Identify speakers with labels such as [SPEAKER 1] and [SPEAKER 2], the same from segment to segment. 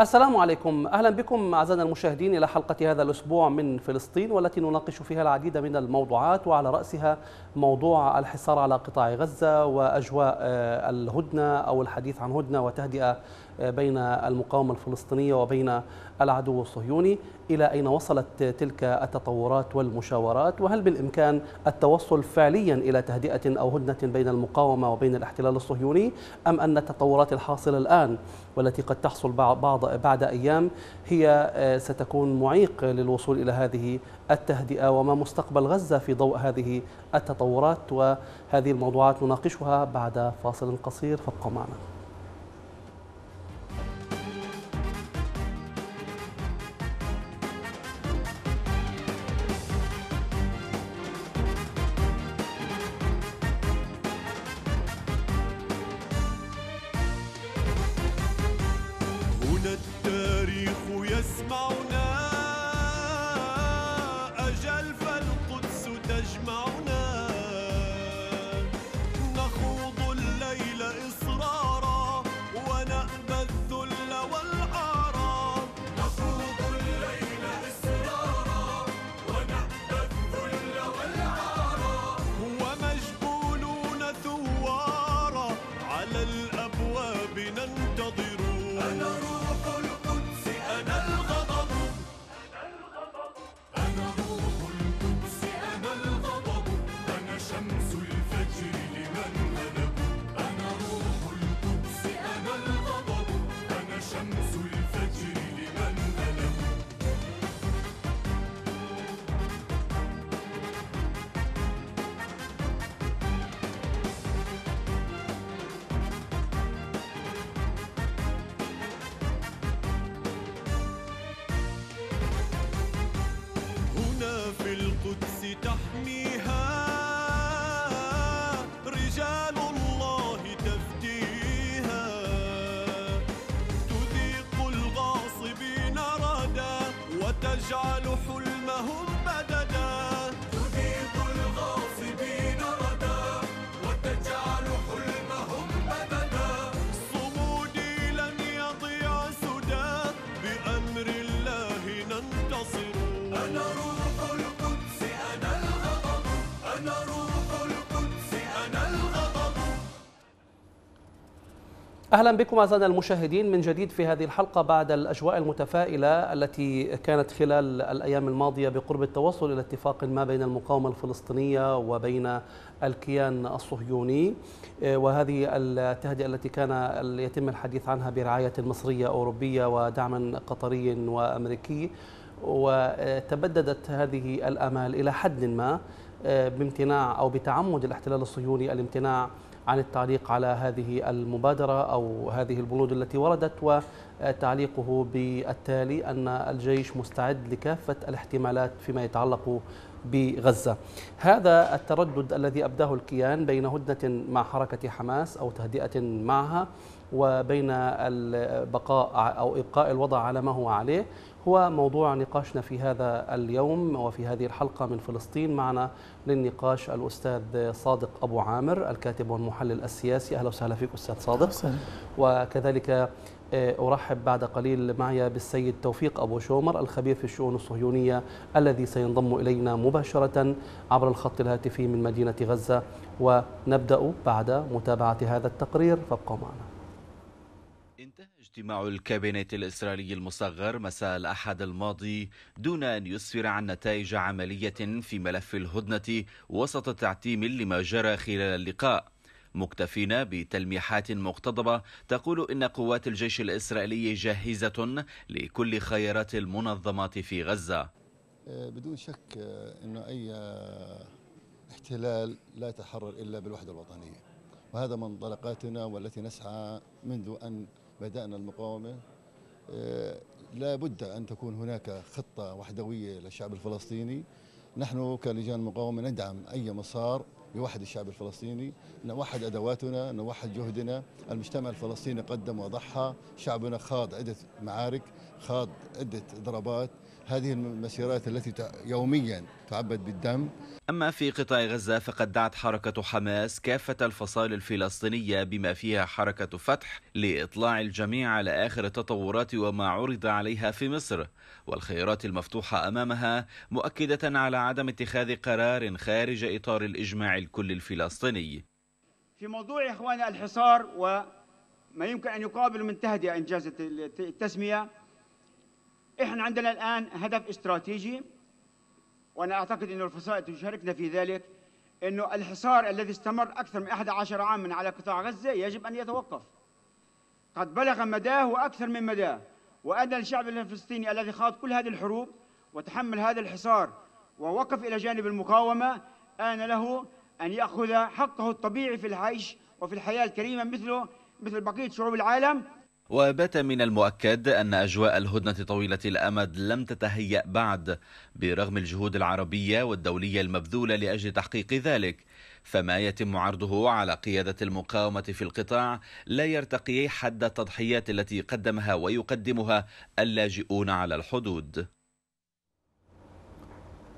[SPEAKER 1] السلام عليكم. أهلا بكم أعزائنا المشاهدين إلى حلقة هذا الأسبوع من فلسطين والتي نناقش فيها العديد من الموضوعات وعلى رأسها موضوع الحصار على قطاع غزة وأجواء الهدنة أو الحديث عن هدنة وتهدئة بين المقاومة الفلسطينية وبين العدو الصهيوني. إلى أين وصلت تلك التطورات والمشاورات؟ وهل بالإمكان التوصل فعليا إلى تهدئة أو هدنة بين المقاومة وبين الاحتلال الصهيوني؟ أم أن التطورات الحاصلة الآن والتي قد تحصل بعض بعد أيام هي ستكون معيق للوصول إلى هذه التهدئة؟ وما مستقبل غزة في ضوء هذه التطورات؟ وهذه الموضوعات نناقشها بعد فاصل قصير. فابقوا معنا. أهلا بكم أعزائنا المشاهدين من جديد في هذه الحلقة بعد الأجواء المتفائلة التي كانت خلال الأيام الماضية بقرب التوصل إلى اتفاق ما بين المقاومة الفلسطينية وبين الكيان الصهيوني. وهذه التهدئة التي كان يتم الحديث عنها برعاية مصرية أوروبية ودعم قطري وأمريكي. وتبددت هذه الآمال إلى حد ما بامتناع أو بتعمد الاحتلال الصهيوني الامتناع عن التعليق على هذه المبادرة أو هذه البنود التي وردت وتعليقه بالتالي أن الجيش مستعد لكافة الاحتمالات فيما يتعلق بغزة. هذا التردد الذي أبداه الكيان بين هدنة مع حركة حماس أو تهدئة معها وبين البقاء أو إبقاء الوضع على ما هو عليه هو موضوع نقاشنا في هذا اليوم وفي هذه الحلقة من فلسطين. معنا للنقاش الأستاذ صادق أبو عامر الكاتب والمحلل السياسي. أهلا وسهلا فيك أستاذ صادق. وكذلك أرحب بعد قليل معي بالسيد توفيق أبو شومر الخبير في الشؤون الصهيونية الذي سينضم إلينا مباشرة عبر الخط الهاتفي من مدينة غزة. ونبدأ بعد متابعة هذا التقرير. فابقوا معنا.
[SPEAKER 2] اجتماع الكابينت الإسرائيلي المصغر مساء الأحد الماضي دون أن يسفر عن نتائج عملية في ملف الهدنة وسط تعتيم لما جرى خلال اللقاء. مكتفين بتلميحات مقتضبة تقول إن قوات الجيش الإسرائيلي جاهزة لكل خيارات المنظمات في غزة.
[SPEAKER 3] بدون شك أنه أي احتلال لا يتحرر إلا بالوحدة الوطنية. وهذا منطلقاتنا والتي نسعى منذ أن بدأنا المقاومة. لا بد أن تكون هناك خطة وحدوية للشعب الفلسطيني. نحن كلجان المقاومة ندعم أي مسار يوحد الشعب الفلسطيني نوحد أدواتنا نوحد جهدنا. المجتمع الفلسطيني قدم وضحى. شعبنا خاض عدة معارك خاض عدة ضربات. هذه المسيرات التي يوميا تعبد بالدم.
[SPEAKER 2] أما في قطاع غزة فقد دعت حركة حماس كافة الفصائل الفلسطينية بما فيها حركة فتح لإطلاع الجميع على آخر التطورات وما عرض عليها في مصر. والخيارات المفتوحة أمامها مؤكدة على عدم اتخاذ قرار خارج إطار الإجماع الكلي الفلسطيني.
[SPEAKER 4] في موضوع اخواني الحصار وما يمكن أن يقابل من تهدئة إنجاز الت- التسمية إحنا عندنا الآن هدف استراتيجي وأنا أعتقد إنه الفصائل تشاركنا في ذلك إنه الحصار الذي استمر أكثر من 11 عاما على قطاع غزة يجب أن يتوقف. قد بلغ مداه وأكثر من مداه وادى الشعب الفلسطيني الذي خاض كل هذه الحروب وتحمل هذا الحصار ووقف إلى جانب المقاومة آن له أن يأخذ حقه الطبيعي في العيش وفي الحياة الكريمة مثله مثل بقية شعوب العالم.
[SPEAKER 2] وبات من المؤكد أن أجواء الهدنة طويلة الأمد لم تتهيأ بعد برغم الجهود العربية والدولية المبذولة لأجل تحقيق ذلك. فما يتم عرضه على قيادة المقاومة في القطاع لا يرتقي حد التضحيات التي قدمها ويقدمها اللاجئون على الحدود.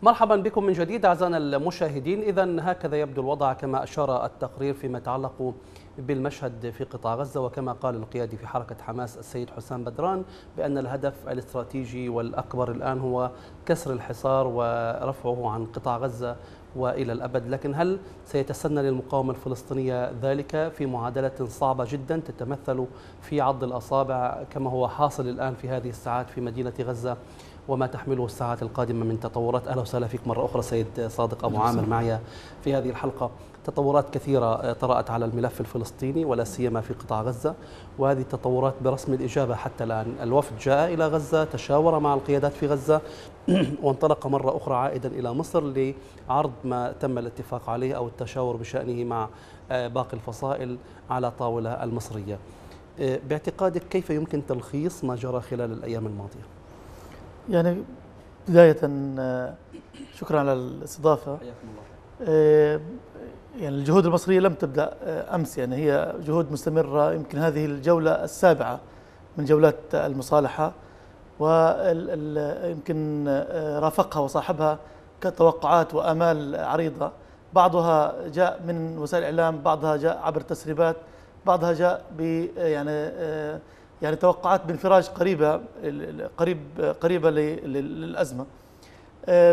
[SPEAKER 1] مرحبا بكم من جديد أعزائنا المشاهدين. اذا هكذا يبدو الوضع كما أشار التقرير فيما يتعلق بالمشهد في قطاع غزة وكما قال القيادي في حركة حماس السيد حسام بدران بأن الهدف الاستراتيجي والأكبر الآن هو كسر الحصار ورفعه عن قطاع غزة وإلى الأبد. لكن هل سيتسنى للمقاومة الفلسطينية ذلك في معادلة صعبة جدا تتمثل في عض الأصابع كما هو حاصل الآن في هذه الساعات في مدينة غزة وما تحمله الساعات القادمة من تطورات. أهلا وسهلا فيك مرة أخرى سيد صادق أبو عامر. معي في هذه الحلقة تطورات كثيرة طرأت على الملف الفلسطيني ولا سيما في قطاع غزة وهذه التطورات برسم الإجابة حتى الآن. الوفد جاء إلى غزة تشاور مع القيادات في غزة وانطلق مرة أخرى عائدا إلى مصر لعرض ما تم الاتفاق عليه أو التشاور بشأنه مع باقي الفصائل على طاولة المصرية. باعتقادك كيف يمكن تلخيص ما جرى خلال الأيام الماضية؟
[SPEAKER 5] يعني بداية آه، شكرا على الاستضافة.
[SPEAKER 1] حياكم الله.
[SPEAKER 5] آه، يعني الجهود المصرية لم تبدأ آه، أمس يعني هي جهود مستمرة يمكن هذه الجولة السابعة من جولات المصالحة ويمكن رافقها وصاحبها كتوقعات وآمال عريضة. بعضها جاء من وسائل الإعلام بعضها جاء عبر تسريبات بعضها جاء ب يعني يعني توقعات بانفراج قريبة قريب قريبة لل- للأزمة. آه،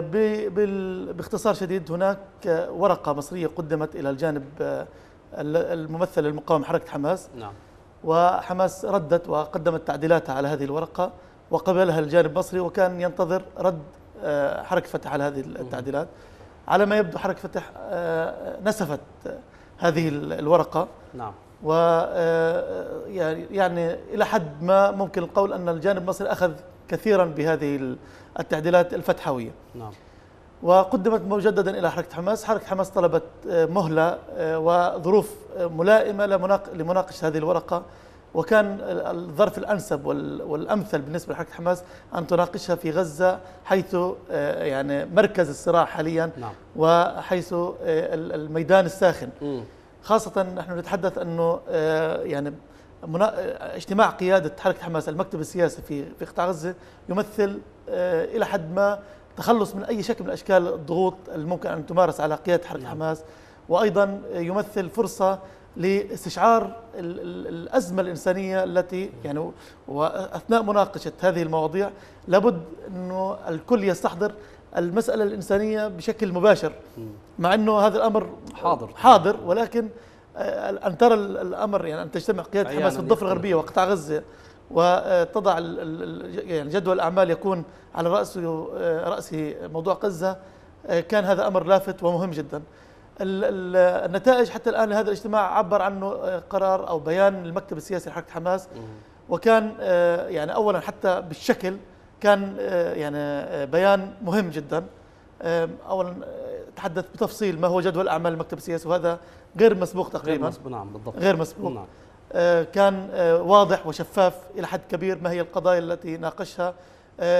[SPEAKER 5] باختصار شديد هناك ورقة مصرية قدمت إلى الجانب آه، ال- الممثل للمقاومة حركة حماس.
[SPEAKER 1] نعم.
[SPEAKER 5] وحماس ردت وقدمت تعديلاتها على هذه الورقة وقبلها الجانب المصري وكان ينتظر رد آه، حركة فتح على هذه التعديلات. على ما يبدو حركة فتح نسفت هذه ال- الورقة.
[SPEAKER 1] نعم.
[SPEAKER 5] و آه، يعني يعني إلى حد ما ممكن القول أن الجانب المصري أخذ كثيرا بهذه ال- التعديلات الفتحوية.
[SPEAKER 1] نعم.
[SPEAKER 5] وقدمت مجددا إلى حركة حماس، حركة حماس طلبت آه، مهلة آه، وظروف آه، ملائمة لمناق- لمناقشة هذه الورقة. وكان ال- الظرف الأنسب وال- والأمثل بالنسبة لحركة حماس أن تناقشها في غزة حيث آه، يعني مركز الصراع حاليا
[SPEAKER 1] نعم.
[SPEAKER 5] وحيث آه، ال- الميدان الساخن.
[SPEAKER 1] مم.
[SPEAKER 5] خاصة نحن نتحدث أنه آه، يعني اجتماع قيادة حركة حماس المكتب السياسي في في قطاع غزة يمثل آه، إلى حد ما تخلص من أي شكل من أشكال الضغوط الممكن أن تمارس على قيادة حركة
[SPEAKER 1] نعم.
[SPEAKER 5] حماس وأيضا يمثل فرصة لاستشعار ال- ال- الأزمة الإنسانية التي يعني وأثناء مناقشة هذه المواضيع لابد أنه الكل يستحضر المسألة الإنسانية بشكل مباشر مع أنه هذا الأمر
[SPEAKER 1] حاضر.
[SPEAKER 5] حاضر ولكن آه، أن ترى ال- الأمر يعني أن تجتمع قيادة حماس في الضفة. الغربية وقطاع غزة وتضع يعني جدول الأعمال يكون على رأسه آه، رأسه موضوع غزة آه، كان هذا أمر لافت ومهم جدا ال- ال- النتائج حتى الآن لهذا الاجتماع عبر عنه قرار أو بيان المكتب السياسي لحركة حماس وكان يعني اولا حتى بالشكل كان آه، يعني آه، بيان مهم جدا. آه، اولا تحدث بتفصيل ما هو جدول أعمال المكتب السياسي وهذا غير مسبوق
[SPEAKER 1] غير
[SPEAKER 5] تقريبا.
[SPEAKER 1] مسبوق نعم بالضبط.
[SPEAKER 5] غير مسبوق.
[SPEAKER 1] نعم.
[SPEAKER 5] كان واضح وشفاف إلى حد كبير ما هي القضايا التي ناقشها.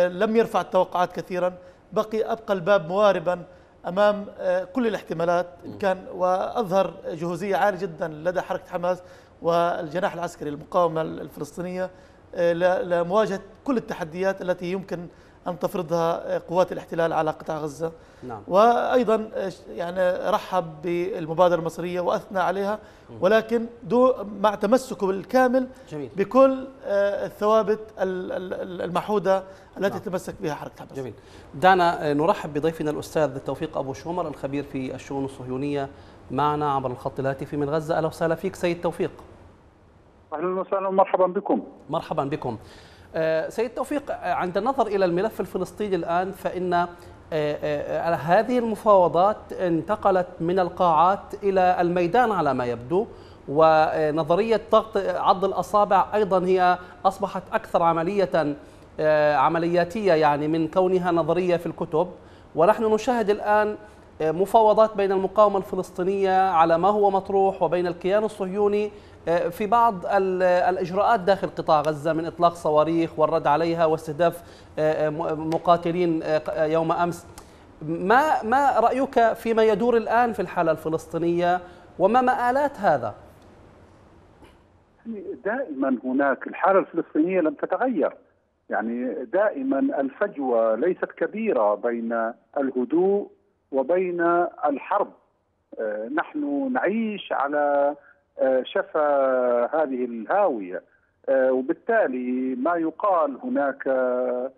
[SPEAKER 5] لم يرفع التوقعات كثيرا. بقي أبقى الباب مواربا أمام كل الاحتمالات كان وأظهر جهوزية عالية جدا لدى حركة حماس والجناح العسكري للمقاومه الفلسطينية. لمواجهة كل التحديات التي يمكن أن تفرضها قوات الاحتلال على قطاع غزة.
[SPEAKER 1] نعم.
[SPEAKER 5] وأيضا يعني رحب بالمبادرة المصرية وأثنى عليها ولكن دو مع تمسكه بالكامل
[SPEAKER 1] جميل.
[SPEAKER 5] بكل آه، الثوابت ال- ال- المحوده التي
[SPEAKER 1] نعم.
[SPEAKER 5] تمسك بها حركة حماس
[SPEAKER 1] جميل. دعنا آه، نرحب بضيفنا الأستاذ توفيق أبو شومر الخبير في الشؤون الصهيونية معنا عبر الخط الهاتفي من غزة. أهلا وسهلا فيك سيد توفيق.
[SPEAKER 6] أهلا وسهلا ومرحبا بكم.
[SPEAKER 1] مرحبا بكم آه، سيد توفيق آه، عند النظر إلى الملف الفلسطيني الآن فإن آه، هذه المفاوضات انتقلت من القاعات إلى الميدان على ما يبدو ونظرية ضغط عض الأصابع أيضا هي أصبحت أكثر عملية آه، عملياتية يعني من كونها نظرية في الكتب ونحن نشاهد الآن آه، مفاوضات بين المقاومة الفلسطينية على ما هو مطروح وبين الكيان الصهيوني في بعض ال- الإجراءات داخل قطاع غزة من إطلاق صواريخ والرد عليها واستهداف آه، مقاتلين آه، ق- يوم أمس ما ما رأيك فيما يدور الآن في الحالة الفلسطينية وما مآلات هذا؟
[SPEAKER 6] يعني دائما هناك الحالة الفلسطينية لم تتغير. يعني دائما الفجوة ليست كبيرة بين الهدوء وبين الحرب. آه، نحن نعيش على آه، شفا هذه الهاوية. آه، وبالتالي ما يقال هناك آه،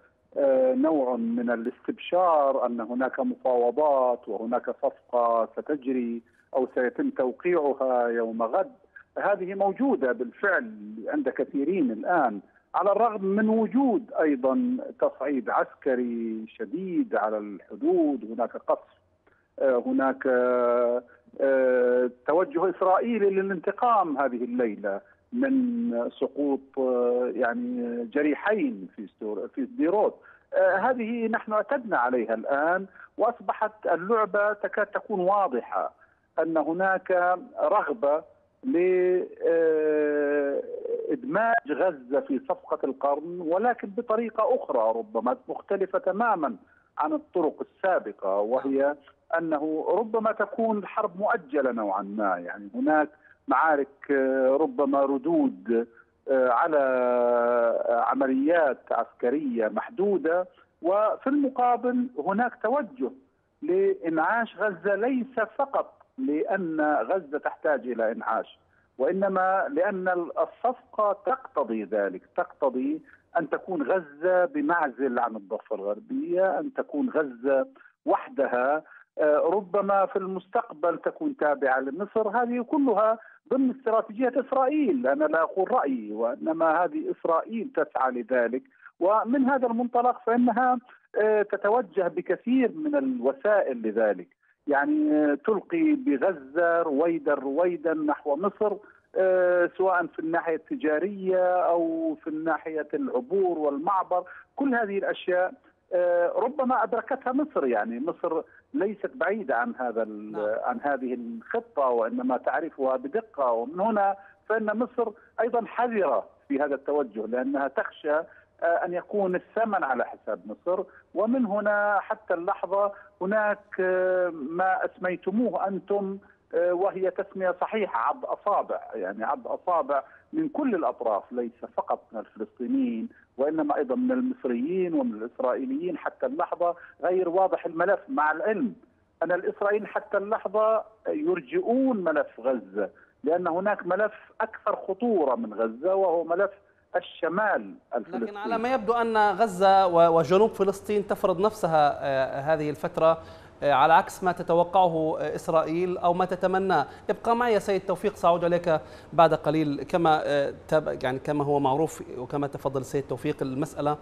[SPEAKER 6] نوع من الاستبشار أن هناك مفاوضات وهناك صفقة ستجري أو سيتم توقيعها يوم غد. هذه موجودة بالفعل عند كثيرين الآن على الرغم من وجود أيضا تصعيد عسكري شديد على الحدود. هناك قصف هناك توجه اسرائيلي للانتقام هذه الليلة من سقوط آه، يعني جريحين في في سديروت آه، هذه نحن اعتدنا عليها الآن وأصبحت اللعبة تكاد تكون واضحة أن هناك رغبة لادماج غزة في صفقة القرن ولكن بطريقة أخرى ربما مختلفة تماما. عن الطرق السابقة وهي أنه ربما تكون الحرب مؤجلة نوعا ما. يعني هناك معارك آه، ربما ردود آه، على عمليات عسكرية محدودة. وفي المقابل هناك توجه لإنعاش غزة ليس فقط لأن غزة تحتاج إلى إنعاش وإنما لأن الصفقة تقتضي ذلك تقتضي أن تكون غزة بمعزل عن الضفة الغربية أن تكون غزة وحدها. آه، ربما في المستقبل تكون تابعة لمصر. هذه كلها ضمن استراتيجية إسرائيل. أنا لا أقول رأيي وإنما هذه إسرائيل تسعى لذلك. ومن هذا المنطلق فإنها آه، تتوجه بكثير من الوسائل لذلك. يعني آه، تلقي بغزة رويدا رويدا نحو مصر. سواء في الناحية التجارية أو في الناحية العبور والمعبر كل هذه الأشياء آه، ربما أدركتها مصر يعني مصر ليست بعيدة عن هذا
[SPEAKER 1] نعم.
[SPEAKER 6] عن هذه الخطة وإنما تعرفها بدقة ومن هنا فإن مصر أيضا حذرة في هذا التوجه لأنها تخشى آه، أن يكون الثمن على حساب مصر ومن هنا حتى اللحظة هناك آه، ما أسميتموه أنتم آه، وهي تسمية صحيحة عض أصابع. يعني عض أصابع من كل الأطراف ليس فقط من الفلسطينيين وإنما أيضا من المصريين ومن الإسرائيليين حتى اللحظة غير واضح الملف مع العلم أن الإسرائيليين حتى اللحظة يرجئون ملف غزة لأن هناك ملف أكثر خطورة من غزة وهو ملف الشمال الفلسطيني
[SPEAKER 1] لكن على ما يبدو أن غزة و- وجنوب فلسطين تفرض نفسها آه، هذه الفترة آه، على عكس ما تتوقعه آه، إسرائيل أو ما تتمناه ابقى معي يا سيد توفيق سأعود إليك بعد قليل. كما آه، يعني كما هو معروف وكما تفضل السيد توفيق المسألة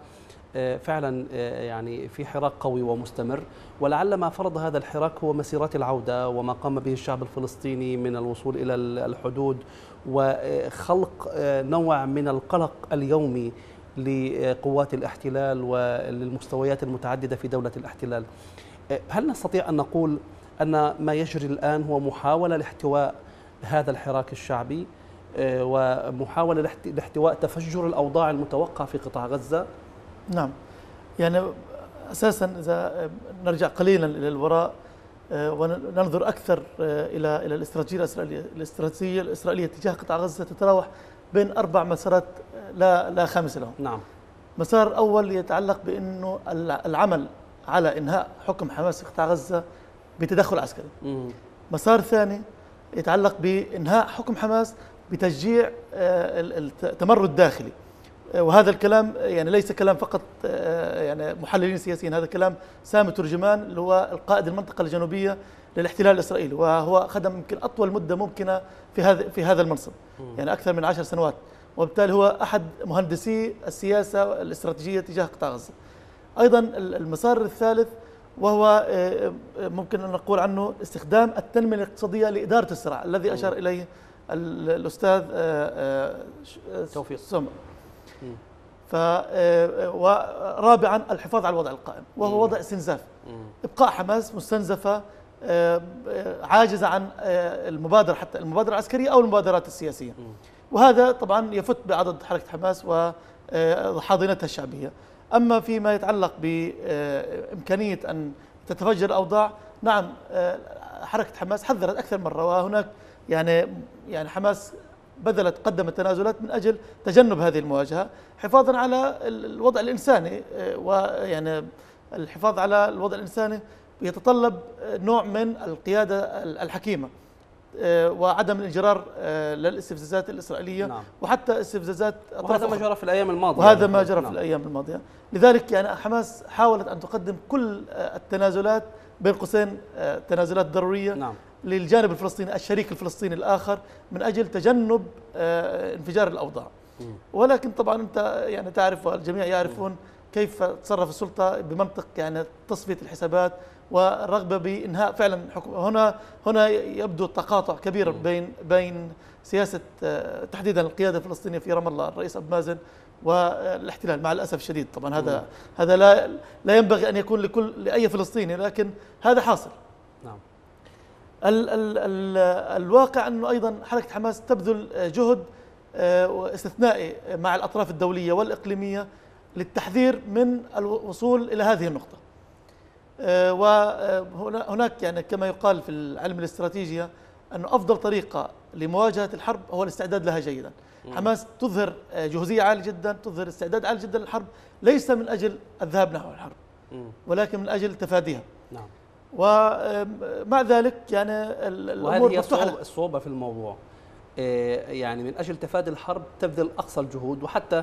[SPEAKER 1] آه، فعلا آه، يعني في حراك قوي ومستمر. ولعل ما فرض هذا الحراك هو مسيرات العودة وما قام به الشعب الفلسطيني من الوصول إلى ال- الحدود وخلق آه، نوع من القلق اليومي لقوات الاحتلال وللمستويات المتعددة في دولة الاحتلال. آه، هل نستطيع أن نقول أن ما يجري الآن هو محاولة لاحتواء هذا الحراك الشعبي آه، ومحاولة لاحت- لاحتواء تفجر الأوضاع المتوقع في قطاع غزة؟
[SPEAKER 5] نعم. يعني أساسا إذا نرجع قليلا إلى الوراء آه، وننظر أكثر آه، إلى إلى الاستراتيجية الإسرائيلية، الاستراتيجية الإسرائيلية تجاه قطاع غزة تتراوح بين أربع مسارات لا لا خامس لهم.
[SPEAKER 1] نعم.
[SPEAKER 5] مسار أول يتعلق الع- العمل على إنهاء حكم حماس في قطاع غزة بتدخل عسكري.
[SPEAKER 1] مم.
[SPEAKER 5] مسار ثاني يتعلق بإنهاء حكم حماس بتشجيع آه، ال- الت- التمرد الداخلي. آه، وهذا الكلام يعني ليس كلام فقط آه، يعني محللين سياسيين هذا كلام سامي ترجمان اللي هو القائد المنطقة الجنوبية للاحتلال الإسرائيلي وهو خدم يمكن أطول مدة ممكنة في هذا في هذا المنصب. يعني أكثر من عشر سنوات. وبالتالي هو أحد مهندسي السياسة الاستراتيجية تجاه قطاع غزة. أيضا ال- المسار الثالث وهو آه، آه، ممكن أن نقول عنه استخدام التنمية الاقتصادية لإدارة الصراع الذي أشار إليه ال- الأستاذ آه،
[SPEAKER 1] توفيق.
[SPEAKER 5] سمر ف ورابعا الحفاظ على الوضع القائم وهو وضع استنزاف. إبقاء حماس مستنزفة عاجزة عن المبادرة حتى المبادرة العسكرية أو المبادرات السياسية. وهذا طبعا يفت بعدد حركة حماس وحاضنتها الشعبية. أما فيما يتعلق بإمكانية أن تتفجر الأوضاع نعم آه، حركة حماس حذرت أكثر مرة وهناك يعني يعني حماس بذلت قدمت تنازلات من أجل تجنب هذه المواجهة حفاظا على ال- الوضع الإنساني آه، ويعني الحفاظ على الوضع الإنساني يتطلب نوع من القيادة ال- الحكيمة. آه، وعدم الانجرار آه، للاستفزازات الإسرائيلية
[SPEAKER 1] نعم.
[SPEAKER 5] وحتى استفزازات
[SPEAKER 1] وهذا ما. جرى في الأيام الماضية
[SPEAKER 5] وهذا ما جرى في
[SPEAKER 1] نعم.
[SPEAKER 5] الأيام الماضية لذلك يعني حماس حاولت أن تقدم كل آه، التنازلات بين قوسين آه، تنازلات ضرورية
[SPEAKER 1] نعم
[SPEAKER 5] للجانب الفلسطيني الشريك الفلسطيني الآخر من أجل تجنب آه، انفجار الأوضاع ولكن طبعا أنت يعني تعرف والجميع يعرفون كيف تصرف السلطة بمنطق يعني تصفية الحسابات والرغبه بإنهاء فعلا حكم. هنا هنا يبدو تقاطع كبير بين بين سياسة آه، تحديدا القيادة الفلسطينية في رام الله الرئيس أبو مازن والاحتلال مع الأسف الشديد. طبعا هذا هذا لا لا ينبغي أن يكون لكل لأي فلسطيني لكن هذا حاصل.
[SPEAKER 1] نعم.
[SPEAKER 5] ال ال ال الواقع أنه أيضا حركة حماس تبذل جهد آه، استثنائي مع الأطراف الدولية والإقليمية للتحذير من الوصول إلى هذه النقطة. آه، وهناك يعني كما يقال في العلم الاستراتيجية انه أفضل طريقة لمواجهة الحرب هو الاستعداد لها جيدا. حماس تظهر آه، جهوزية عالية جدا، تظهر استعداد عالي جدا للحرب ليس من أجل الذهاب نحو الحرب. ولكن من أجل تفاديها.
[SPEAKER 1] نعم
[SPEAKER 5] ومع ذلك يعني ال- الأمور
[SPEAKER 1] وهذه هي الصعوبة, في الموضوع يعني من أجل تفادي الحرب تبذل أقصى الجهود وحتى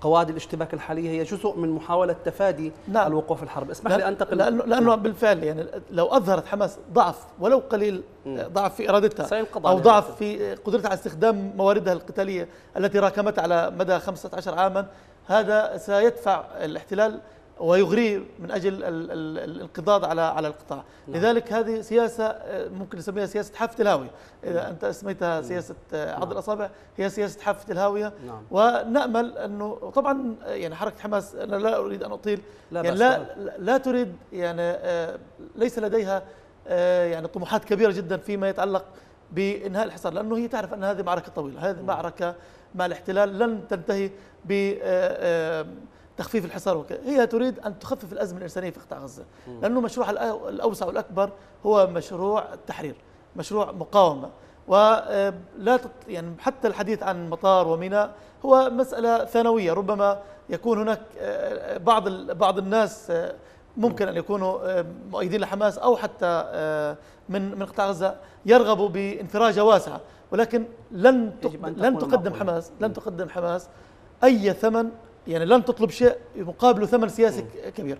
[SPEAKER 1] قواعد الاشتباك الحالية هي جزء من محاولة تفادي
[SPEAKER 5] نعم.
[SPEAKER 1] الوقوع في الحرب اسمح لي
[SPEAKER 5] لأن-
[SPEAKER 1] أنتقل
[SPEAKER 5] لأنه لأنه بالفعل يعني لو أظهرت حماس ضعف ولو قليل ضعف في إرادتها
[SPEAKER 1] سينقضى أو
[SPEAKER 5] ضعف. في قدرتها على استخدام مواردها القتالية التي راكمتها على مدى 15 عاما هذا سيدفع الاحتلال ويغريه من أجل ال- ال- الانقضاض على على القطاع. لذلك هذه سياسة آه، ممكن نسميها سياسة حافه الهاويه إذا أنت سميتها سياسة آه، عض الأصابع هي سياسة حافه الهاويه
[SPEAKER 1] نعم.
[SPEAKER 5] ونأمل أنه طبعا آه، يعني حركة حماس أنا لا أريد أن أطيل.
[SPEAKER 1] لا
[SPEAKER 5] يعني لا
[SPEAKER 1] طبعاً.
[SPEAKER 5] لا تريد يعني ليس لديها يعني طموحات كبيرة جدا فيما يتعلق بإنهاء الحصار. لأنه هي تعرف ان هذه معركة طويلة. هذه معركة مع الاحتلال لن تنتهي بتخفيف الحصار وكذا. هي تريد أن تخفف الأزمة الإنسانية في قطاع غزة. لأنه مشروعها الأ- الأوسع والأكبر هو مشروع التحرير مشروع مقاومة. ولا تط... يعني حتى الحديث عن مطار وميناء هو مسألة ثانوية. ربما يكون هناك آه، بعض ال- بعض الناس آه، ممكن أن يكونوا آه، مؤيدين لحماس أو حتى آه، من من قطاع غزة يرغبوا بانفراجة واسعة. ولكن لن
[SPEAKER 1] أن
[SPEAKER 5] تق- لن تقدم. حماس لن تقدم حماس أي ثمن يعني لن تطلب شيء مقابله ثمن سياسي كبير.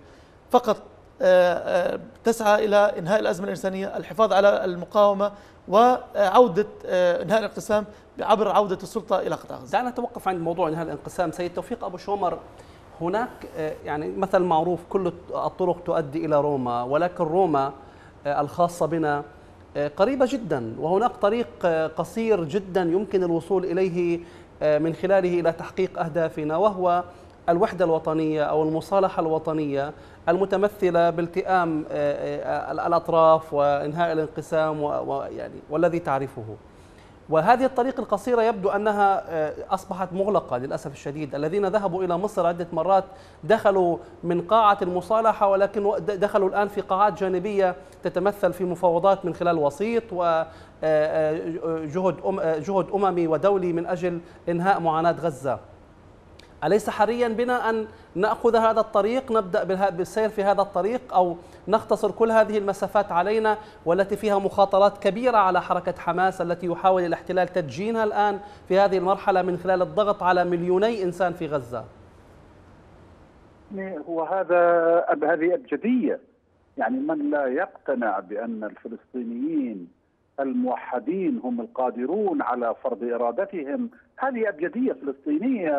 [SPEAKER 5] فقط آه، آه، تسعى إلى إنهاء الأزمة الإنسانية الحفاظ على المقاومة وعودة آه، إنهاء الانقسام عبر عودة السلطة إلى قطاع غزة.
[SPEAKER 1] دعنا نتوقف عند موضوع إنهاء الانقسام. سيد توفيق أبو شومر هناك يعني مثل معروف كل الطرق تؤدي إلى روما ولكن روما الخاصة بنا قريبة جدا وهناك طريق قصير جدا يمكن الوصول إليه آه، من خلاله إلى تحقيق أهدافنا وهو الوحدة الوطنية أو المصالحة الوطنية المتمثلة بالتئام آه، آه، الأطراف وإنهاء الانقسام ويعني والذي تعرفه. وهذه الطريق القصيرة يبدو أنها آه، أصبحت مغلقة للأسف الشديد. الذين ذهبوا إلى مصر عدة مرات دخلوا من قاعة المصالحة ولكن دخلوا الآن في قاعات جانبية تتمثل في مفاوضات من خلال وسيط وجهد جهد أممي ودولي من أجل إنهاء معاناة غزة. أليس حريا بنا أن نأخذ هذا الطريق؟ نبدأ بالسير في هذا الطريق أو نختصر كل هذه المسافات علينا والتي فيها مخاطرات كبيرة على حركة حماس التي يحاول الاحتلال تدجينها الآن في هذه المرحلة من خلال الضغط على مليوني إنسان في غزة.
[SPEAKER 6] هو هذا هذه أبجدية. يعني من لا يقتنع بأن الفلسطينيين الموحدين هم القادرون على فرض إرادتهم. هذه أبجدية فلسطينية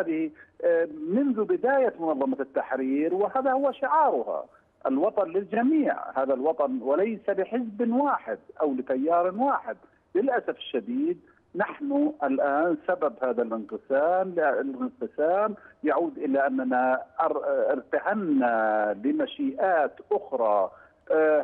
[SPEAKER 6] هذه آه، منذ بداية منظمة التحرير وهذا هو شعارها. الوطن للجميع. هذا الوطن وليس لحزب واحد أو لتيار واحد. للأسف الشديد نحن الآن سبب هذا الانقسام الانقسام يعود إلى أننا أر- ارتهنا لمشيئات أخرى آه،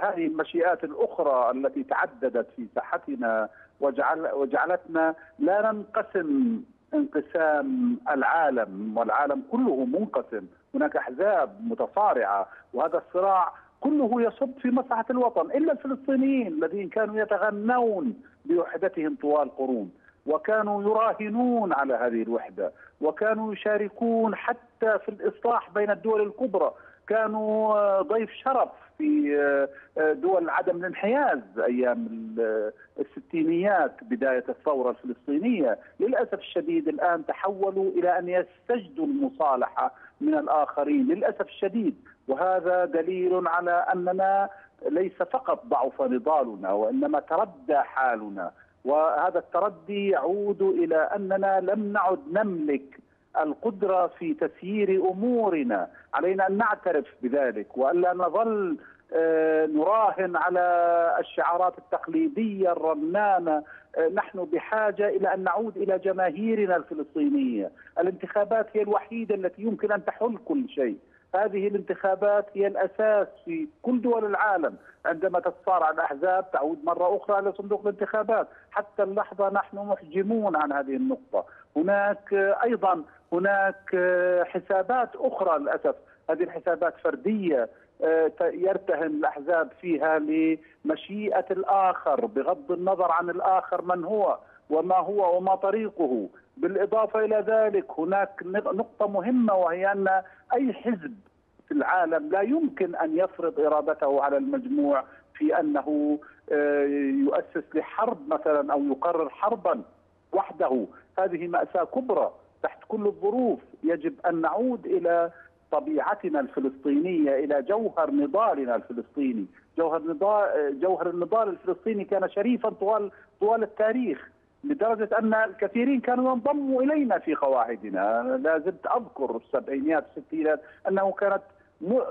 [SPEAKER 6] هذه المشيئات الأخرى التي تعددت في ساحتنا وجعل وجعلتنا لا ننقسم انقسام العالم والعالم كله منقسم. هناك أحزاب متصارعة وهذا الصراع كله يصب في مصلحة الوطن إلا الفلسطينيين الذين كانوا يتغنون بوحدتهم طوال قرون وكانوا يراهنون على هذه الوحدة وكانوا يشاركون حتى في الإصلاح بين الدول الكبرى. كانوا آه، ضيف شرف في آه، آه، دول عدم الانحياز أيام ال- الستينيات بداية الثورة الفلسطينية، للأسف الشديد الآن تحولوا إلى أن يستجدوا المصالحة من الآخرين، للأسف الشديد، وهذا دليل على أننا ليس فقط ضعف نضالنا وإنما تردى حالنا، وهذا التردي يعود إلى أننا لم نعد نملك القدرة في تسيير أمورنا، علينا أن نعترف بذلك والا نظل آه، نراهن على الشعارات التقليدية الرنانه، آه، نحن بحاجة إلى أن نعود إلى جماهيرنا الفلسطينية، الانتخابات هي الوحيدة التي يمكن أن تحل كل شيء. هذه الانتخابات هي الأساس في كل دول العالم، عندما تتصارع الاحزاب تعود مرة أخرى إلى صندوق الانتخابات، حتى اللحظة نحن محجمون عن هذه النقطة، هناك أيضا هناك حسابات أخرى للأسف، هذه الحسابات فردية آه، يرتهن الأحزاب فيها لمشيئة الآخر بغض النظر عن الآخر من هو وما هو وما طريقه، بالإضافة إلى ذلك هناك نق- نقطة مهمة وهي أن أي حزب في العالم لا يمكن أن يفرض إرادته على المجموع في أنه آه، يؤسس لحرب مثلا أو يقرر حربا وحده. هذه مأساة كبرى تحت كل الظروف. يجب أن نعود إلى طبيعتنا الفلسطينية إلى جوهر نضالنا الفلسطيني. جوهر نضال جوهر النضال الفلسطيني كان شريفا طوال طوال التاريخ لدرجة أن الكثيرين كانوا ينضموا إلينا في قواعدنا. لا زلت أذكر السبعينيات الستينات أنه كانت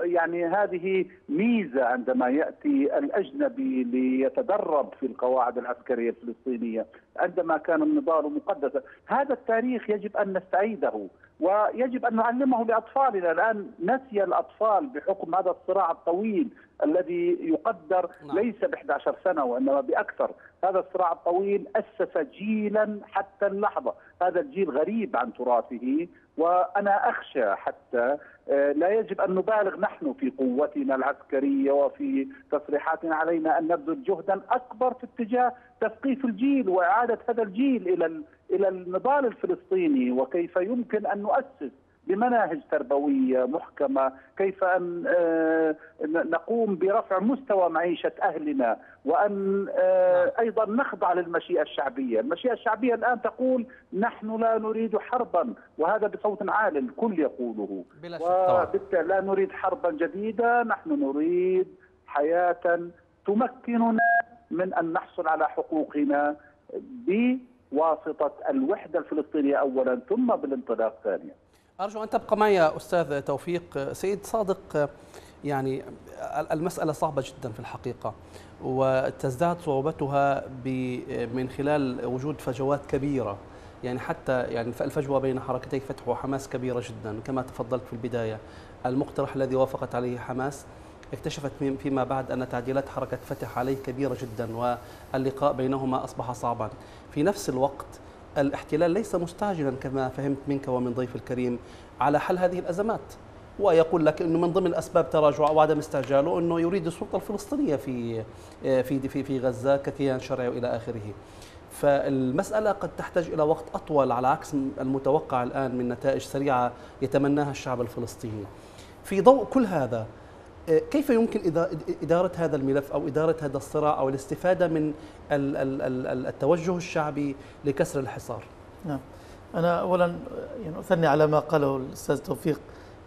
[SPEAKER 6] يعني هذه ميزة عندما يأتي الأجنبي ليتدرب في القواعد العسكرية الفلسطينية عندما كان النضال مقدسا. هذا التاريخ يجب أن نستعيده ويجب أن نعلمه لأطفالنا. الآن نسي الأطفال بحكم هذا الصراع الطويل الذي يقدر
[SPEAKER 1] نعم.
[SPEAKER 6] ليس ب 11 سنة وإنما بأكثر. هذا الصراع الطويل أسس جيلا حتى اللحظة. هذا الجيل غريب عن تراثه وأنا أخشى حتى لا يجب أن نبالغ نحن في قوتنا العسكرية وفي تصريحاتنا علينا أن نبذل جهدا أكبر في اتجاه تثقيف الجيل وإعادة هذا الجيل إلى ال- إلى النضال الفلسطيني وكيف يمكن أن نؤسس بمناهج تربوية محكمة كيف أن آه، نقوم برفع مستوى معيشة أهلنا وأن آه، أيضا نخضع للمشيئة الشعبية. المشيئة الشعبية الآن تقول نحن لا نريد حربا وهذا بصوت عال الكل يقوله.
[SPEAKER 1] بلا شك
[SPEAKER 6] لا نريد حربا جديدة نحن نريد حياة تمكننا من أن نحصل على حقوقنا بواسطة الوحدة الفلسطينية أولا ثم بالانطلاق ثانيا.
[SPEAKER 1] أرجو أن تبقى معي أستاذ توفيق. سيد صادق يعني المسألة صعبة جدا في الحقيقة وتزداد صعوبتها من خلال وجود فجوات كبيرة. يعني حتى يعني الفجوة بين حركتي فتح وحماس كبيرة جدا كما تفضلت في البداية. المقترح الذي وافقت عليه حماس اكتشفت فيم- فيما بعد أن تعديلات حركة فتح عليه كبيرة جدا واللقاء بينهما أصبح صعبا. في نفس الوقت الاحتلال ليس مستعجلا كما فهمت منك ومن ضيف الكريم على حل هذه الأزمات ويقول لك إنه من ضمن أسباب تراجعه وعدم استعجاله إنه يريد السلطة الفلسطينية في في في في غزة ككيان شرعي وإلى آخره. فالمسألة قد تحتاج إلى وقت أطول على عكس المتوقع الآن من نتائج سريعة يتمناها الشعب الفلسطيني. في ضوء كل هذا كيف يمكن إدا- إدارة هذا الملف أو إدارة هذا الصراع أو الاستفادة من ال- ال- ال- التوجه الشعبي لكسر الحصار؟
[SPEAKER 5] نعم. أنا أولا يعني أثني على ما قاله الأستاذ توفيق.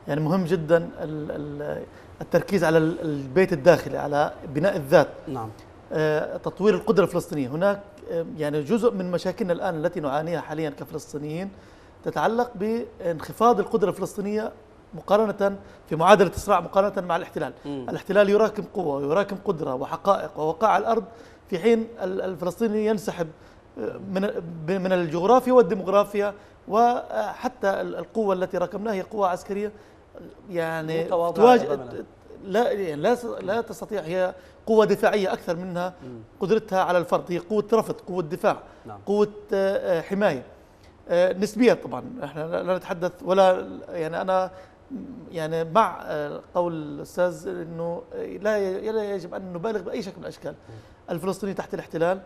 [SPEAKER 5] يعني مهم جدا ال- ال- التركيز على ال- البيت الداخلي على بناء الذات.
[SPEAKER 1] نعم.
[SPEAKER 5] آه، تطوير القدرة الفلسطينية. هناك آه، يعني جزء من مشاكلنا الآن التي نعانيها حاليا كفلسطينيين تتعلق بانخفاض القدرة الفلسطينية مقارنة في معادلة الصراع مقارنة مع الاحتلال
[SPEAKER 1] مم.
[SPEAKER 5] الاحتلال يراكم قوة ويراكم قدرة وحقائق ووقائع على الأرض في حين ال- الفلسطيني ينسحب آه، من من الجغرافيا والديموغرافيا وحتى ال- القوة التي راكمناها هي قوة عسكرية يعني تواجه. لا يعني لا لا تستطيع هي قوة دفاعية أكثر منها. قدرتها على الفرد هي قوة رفض قوة دفاع
[SPEAKER 1] نعم.
[SPEAKER 5] قوة آه، آه، حماية نسبيا طبعا إحنا لا نتحدث ولا يعني أنا يعني مع قول الأستاذ أنه لا يجب أن نبالغ بأي شكل من الأشكال الفلسطيني تحت الاحتلال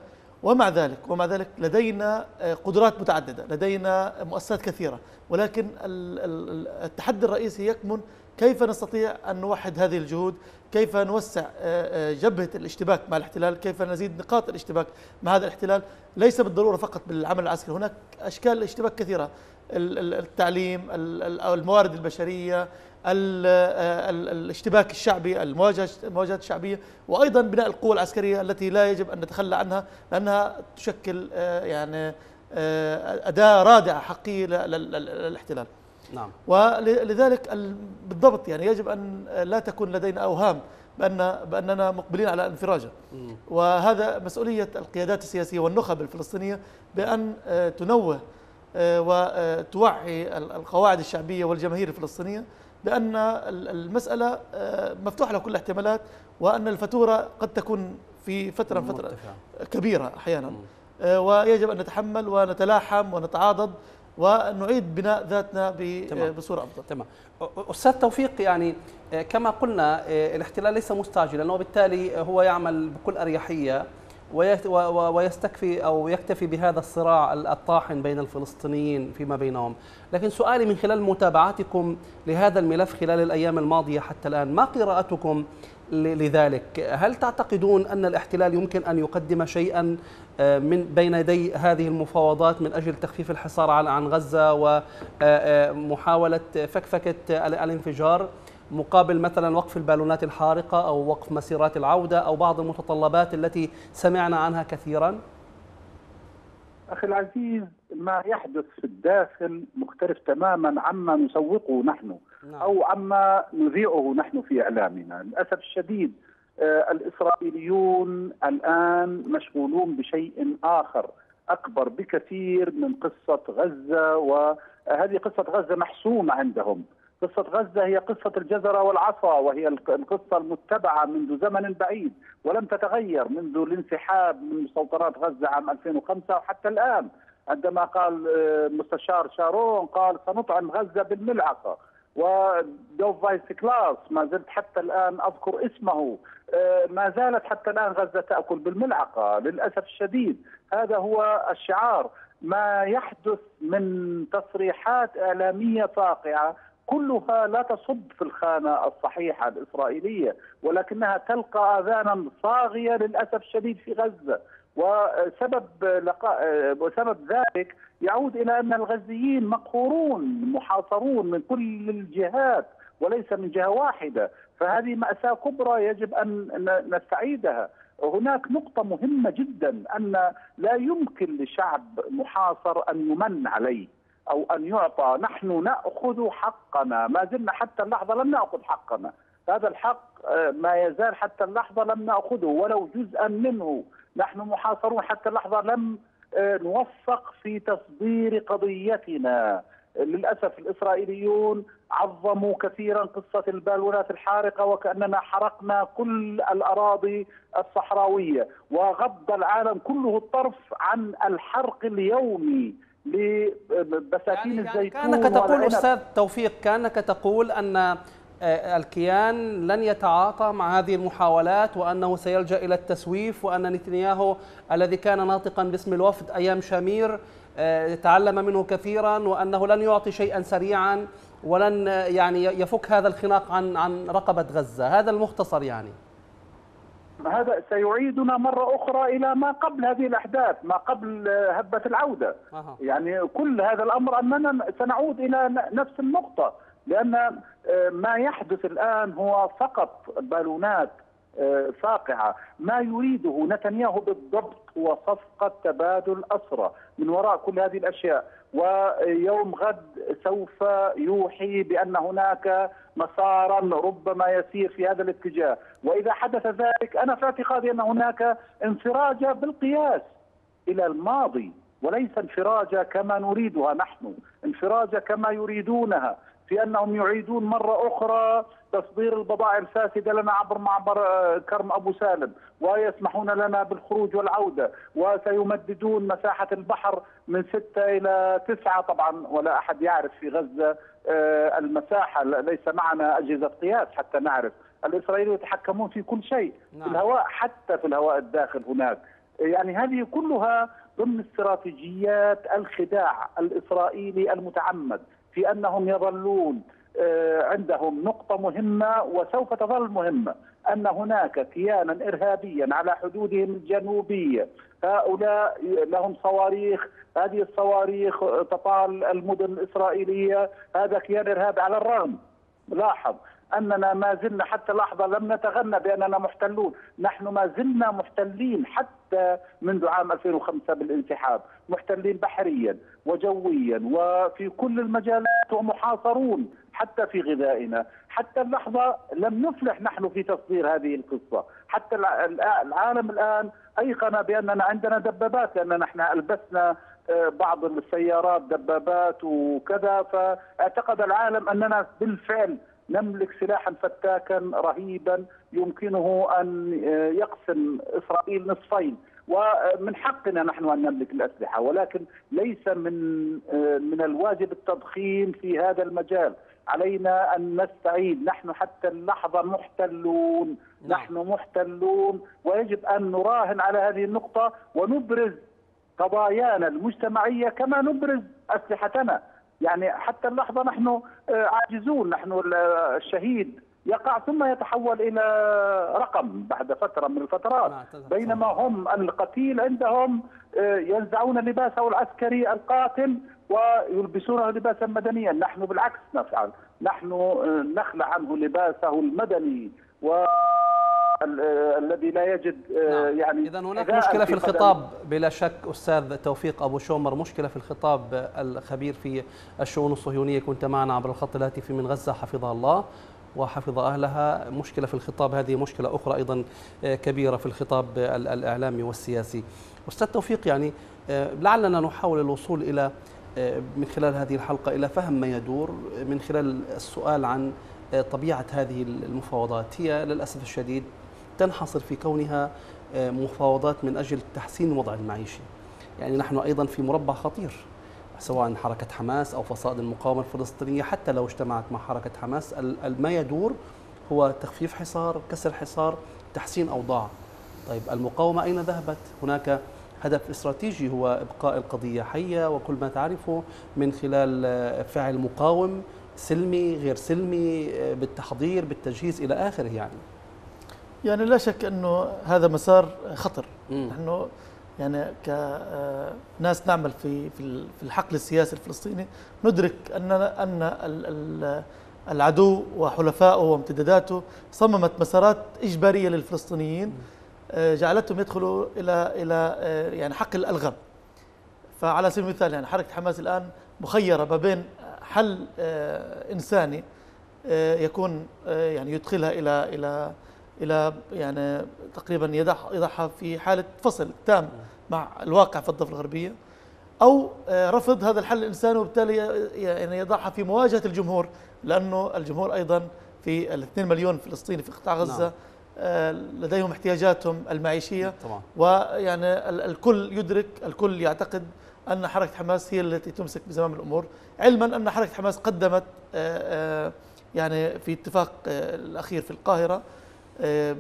[SPEAKER 5] ومع ذلك ومع ذلك لدينا قدرات متعددة لدينا مؤسسات كثيرة ولكن ال- ال- التحدي الرئيسي يكمن كيف نستطيع أن نوحد هذه الجهود؟ كيف نوسع آه، آه، جبهة الاشتباك مع الاحتلال؟ كيف نزيد نقاط الاشتباك مع هذا الاحتلال؟ ليس بالضرورة فقط بالعمل العسكري هناك أشكال الاشتباك كثيرة. ال- ال- التعليم الموارد البشرية ال- آه، ال- الاشتباك الشعبي المواجهات الشعبية وأيضا بناء القوة العسكرية التي لا يجب أن نتخلى عنها لأنها تشكل يعني أداة رادعة حقيقية لل- لل- للاحتلال.
[SPEAKER 1] نعم
[SPEAKER 5] ولذلك ال- بالضبط يعني يجب أن لا تكون لدينا أوهام بان بأننا مقبلين على
[SPEAKER 1] انفراجة.
[SPEAKER 5] وهذا مسؤولية القيادات السياسية والنخب الفلسطينية بأن آه، تنوه آه، وتوعي ال- القواعد الشعبية والجماهير الفلسطينية بأن ال- المسألة آه، مفتوحة لكل الاحتمالات وأن الفاتورة قد تكون في. كبيرة أحيانا
[SPEAKER 1] مم.
[SPEAKER 5] آه، ويجب أن نتحمل ونتلاحم ونتعاضد ونعيد بناء ذاتنا. بصورة أفضل
[SPEAKER 1] تمام أستاذ توفيق يعني آه، كما قلنا آه، الاحتلال ليس مستعجلا وبالتالي هو يعمل بكل أريحية ويستكفي أو يكتفي بهذا الصراع ال- الطاحن بين الفلسطينيين فيما بينهم، لكن سؤالي من خلال متابعتكم لهذا الملف خلال الأيام الماضية حتى الآن، ما قراءتكم لذلك؟ هل تعتقدون أن الاحتلال يمكن أن يقدم شيئا من بين يدي هذه المفاوضات من أجل تخفيف الحصار عن غزة ومحاوله فكفكة ال- الانفجار مقابل مثلا وقف البالونات الحارقة أو وقف مسيرات العودة أو بعض المتطلبات التي سمعنا عنها كثيرا؟
[SPEAKER 6] أخي العزيز ما يحدث في الداخل مختلف تماما عما نسوقه نحن
[SPEAKER 1] نعم.
[SPEAKER 6] أو عما نذيعه نحن في إعلامنا للأسف الشديد آه، الإسرائيليون الآن مشغولون بشيء آخر أكبر بكثير من قصة غزة وهذه قصة غزة محسومة عندهم. قصة غزة هي قصة الجزرة والعصا وهي الق- القصة المتبعة منذ زمن بعيد ولم تتغير منذ الانسحاب من مستوطنات غزة عام 2005 وحتى الآن. عندما قال آه، مستشار شارون قال سنطعم غزة بالملعقة. ودوف فايسغلاس ما زلت حتى الآن أذكر اسمه. آه، ما زالت حتى الآن غزة تأكل بالملعقة للأسف الشديد. هذا هو الشعار. ما يحدث من تصريحات إعلامية فاقعة كلها لا تصب في الخانة الصحيحة الإسرائيلية ولكنها تلقى آذانا صاغية للأسف الشديد في غزة. وسبب لقاء وسبب ذلك يعود إلى أن الغزيين مقهورون محاصرون من كل الجهات وليس من جهة واحدة. فهذه مأساة كبرى يجب أن ن- نستعيدها. هناك نقطة مهمة جدا أن لا يمكن لشعب محاصر أن يمن عليه أو أن يعطى. نحن نأخذ حقنا. ما زلنا حتى اللحظة لم نأخذ حقنا. هذا الحق آه، ما يزال حتى اللحظة لم نأخذه ولو جزءا منه. نحن محاصرون حتى اللحظة لم آه، نوفق في تصدير قضيتنا للأسف الإسرائيليون عظموا كثيرا قصة البالونات الحارقة وكأننا حرقنا كل الأراضي الصحراوية وغض العالم كله الطرف عن الحرق اليومي لبساتين
[SPEAKER 1] يعني
[SPEAKER 6] الزيتون
[SPEAKER 1] كأنك تقول. أستاذ توفيق كأنك تقول أن آه، الكيان لن يتعاطى مع هذه المحاولات وأنه سيلجأ إلى التسويف وأن نتنياهو الذي كان ناطقا باسم الوفد أيام شامير آه، تعلم منه كثيرا وأنه لن يعطي شيئا سريعا ولن آه، يعني يفك هذا الخناق عن عن رقبة غزة. هذا المختصر يعني.
[SPEAKER 6] هذا سيعيدنا مرة أخرى إلى ما قبل هذه الأحداث ما قبل آه، هبة العودة.
[SPEAKER 1] أها.
[SPEAKER 6] يعني كل هذا الأمر أننا سنعود إلى نفس النقطة. لأن آه، ما يحدث الآن هو فقط بالونات آه، فاقعة. ما يريده نتنياهو بالضبط هو صفقة تبادل أسرى من وراء كل هذه الأشياء. ويوم غد سوف يوحي بأن هناك مسارا ربما يسير في هذا الاتجاه. وإذا حدث ذلك أنا في اعتقادي أن هناك انفراج بالقياس إلى الماضي وليس انفراجة كما نريدها نحن، انفراجة كما يريدونها. في أنهم يعيدون مرة أخرى تصدير البضائع الفاسدة لنا عبر معبر آه، كرم أبو سالم ويسمحون لنا بالخروج والعودة وسيمددون مساحة البحر من ستة إلى تسعة طبعا ولا أحد يعرف في غزة آه، المساحة ليس معنا أجهزة قياس حتى نعرف. الإسرائيليون يتحكمون في كل شيء
[SPEAKER 1] نعم.
[SPEAKER 6] في الهواء حتى في الهواء الداخل هناك. يعني هذه كلها ضمن استراتيجيات الخداع الإسرائيلي المتعمد. في أنهم يظلون آه، عندهم نقطة مهمة وسوف تظل مهمة أن هناك كيانا إرهابيا على حدودهم الجنوبية. هؤلاء لهم صواريخ هذه الصواريخ تطال المدن الإسرائيلية هذا كيان إرهابي على الرغم. لاحظ أننا ما زلنا حتى لحظة لم نتغنى بأننا محتلون، نحن ما زلنا محتلين حتى منذ عام 2005 بالانسحاب، محتلين بحريا وجويا وفي كل المجالات ومحاصرون حتى في غذائنا، حتى اللحظة لم نفلح نحن في تصدير هذه القصة، حتى الع- الع- العالم الآن أيقن بأننا عندنا دبابات لأن نحن ألبسنا آه، بعض السيارات دبابات وكذا. فاعتقد العالم أننا بالفعل نملك سلاحا فتاكا رهيبا يمكنه أن آه، يقسم إسرائيل نصفين. ومن حقنا نحن أن نملك الأسلحة ولكن ليس من آه، من الواجب التضخيم في هذا المجال. علينا أن نستعيد نحن حتى اللحظة محتلون.
[SPEAKER 1] نعم.
[SPEAKER 6] نحن محتلون. ويجب أن نراهن على هذه النقطة ونبرز قضايانا المجتمعية كما نبرز أسلحتنا. يعني حتى اللحظة نحن آه، عاجزون نحن ال- الشهيد يقع ثم يتحول إلى رقم بعد فترة من الفترات.
[SPEAKER 1] نعم،.
[SPEAKER 6] بينما هم القتيل عندهم آه، ينزعون لباسه العسكري القاتل ويلبسونه لباسا مدنيا. نحن بالعكس نفعل. نحن آه، نخلع عنه لباسه المدني و الذي لا يجد آه،
[SPEAKER 1] نعم.
[SPEAKER 6] يعني
[SPEAKER 1] إذا هناك مشكلة في. الخطاب بلا شك أستاذ توفيق أبو شومر مشكلة في الخطاب الخبير في الشؤون الصهيونية كنت معنا عبر الخط الهاتفي من غزة حفظها الله وحفظ أهلها مشكلة في الخطاب هذه مشكلة أخرى أيضا آه، كبيرة في الخطاب ال- الإعلامي والسياسي أستاذ توفيق يعني آه، لعلنا نحاول الوصول إلى من خلال هذه الحلقة إلى فهم ما يدور من خلال السؤال عن طبيعة هذه المفاوضات هي للأسف الشديد تنحصر في كونها آه، مفاوضات من أجل تحسين الوضع المعيشي. يعني نحن أيضا في مربع خطير سواء حركة حماس أو فصائل المقاومة الفلسطينية حتى لو اجتمعت مع حركة حماس ما يدور هو تخفيف حصار، كسر حصار، تحسين أوضاع. طيب المقاومة أين ذهبت؟ هناك هدف استراتيجي هو إبقاء القضية حية وكل ما تعرفه من خلال آه، فعل مقاوم سلمي غير سلمي آه، بالتحضير بالتجهيز إلى آخره يعني.
[SPEAKER 5] يعني لا شك إنه هذا مسار خطر.
[SPEAKER 1] مم.
[SPEAKER 5] نحن يعني كناس نعمل في في ال- في الحقل السياسي الفلسطيني ندرك أن ال- العدو وحلفائه وامتداداته صممت مسارات إجبارية للفلسطينيين آه، جعلتهم يدخلوا إلى إلى آه، يعني حقل الالغام فعلى سبيل المثال يعني حركة حماس الآن مخيرة ما بين حل آه، إنساني آه، يكون آه، يعني يدخلها إلى إلى إلى يعني تقريبا يضع يضعها في حالة فصل تام مع الواقع في الضفة الغربية أو آه، رفض هذا الحل الإنساني وبالتالي يعني يضعها في مواجهة الجمهور لأنه الجمهور أيضا في ال 2 مليون فلسطيني في قطاع غزة
[SPEAKER 1] نعم.
[SPEAKER 5] آه، لديهم احتياجاتهم المعيشية.
[SPEAKER 1] طبعا.
[SPEAKER 5] ويعني ال- الكل يدرك الكل يعتقد أن حركة حماس هي التي تمسك بزمام الأمور. علما أن حركة حماس قدمت آه، يعني في اتفاق الأخير في القاهرة.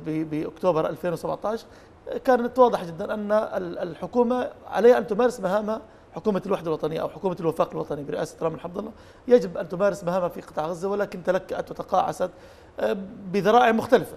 [SPEAKER 5] بأكتوبر 2017 آه، كانت واضحه جدا أن ال- الحكومة عليها أن تمارس مهامها حكومة الوحدة الوطنية أو حكومة الوفاق الوطني برئاسة رامي حمد الله يجب أن تمارس مهامها في قطاع غزة ولكن تلكأت وتقاعست آه، بذرائع مختلفة.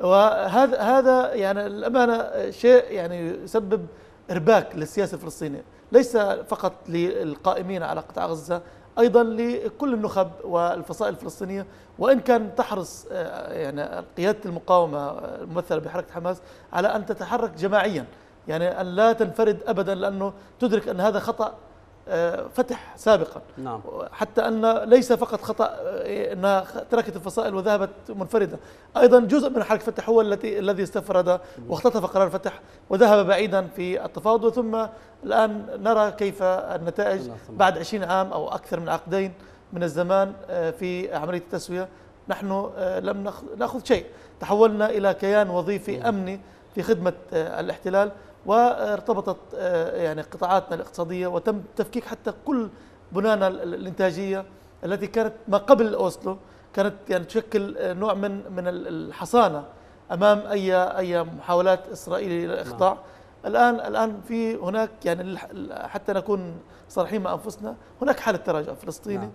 [SPEAKER 5] وهذا هذا يعني الأمانة شيء يعني يسبب إرباك للسياسة الفلسطينية، ليس فقط للقائمين على قطاع غزة، أيضا لكل النخب والفصائل الفلسطينية، وإن كان تحرص آه، يعني قيادة المقاومة الممثلة بحركة حماس على أن تتحرك جماعيا، يعني أن لا تنفرد ابدا لأنه تدرك أن هذا خطأ آه، فتح سابقا.
[SPEAKER 1] نعم.
[SPEAKER 5] حتى أن ليس فقط خطأ آه، انها خ- تركت الفصائل وذهبت منفردة، أيضا جزء من حركة فتح هو التي الذي استفرد واختطف قرار فتح وذهب بعيدا في التفاوض. ثم الآن نرى كيف النتائج. بعد 20 عام أو أكثر من عقدين من الزمان آه، في عملية التسوية. نحن آه، لم نأخذ شيء، تحولنا إلى كيان وظيفي أمني في خدمة آه، الاحتلال. وارتبطت آه، يعني قطاعاتنا الاقتصادية وتم تفكيك حتى كل بنانا ال- ال- الإنتاجية التي كانت ما قبل أوسلو كانت يعني تشكل آه، نوع من من ال- الحصانة أمام أي أي محاولات إسرائيلية للاخضاع الآن الآن في هناك يعني حتى نكون صريحين مع أنفسنا هناك حالة تراجع فلسطيني
[SPEAKER 1] نعم.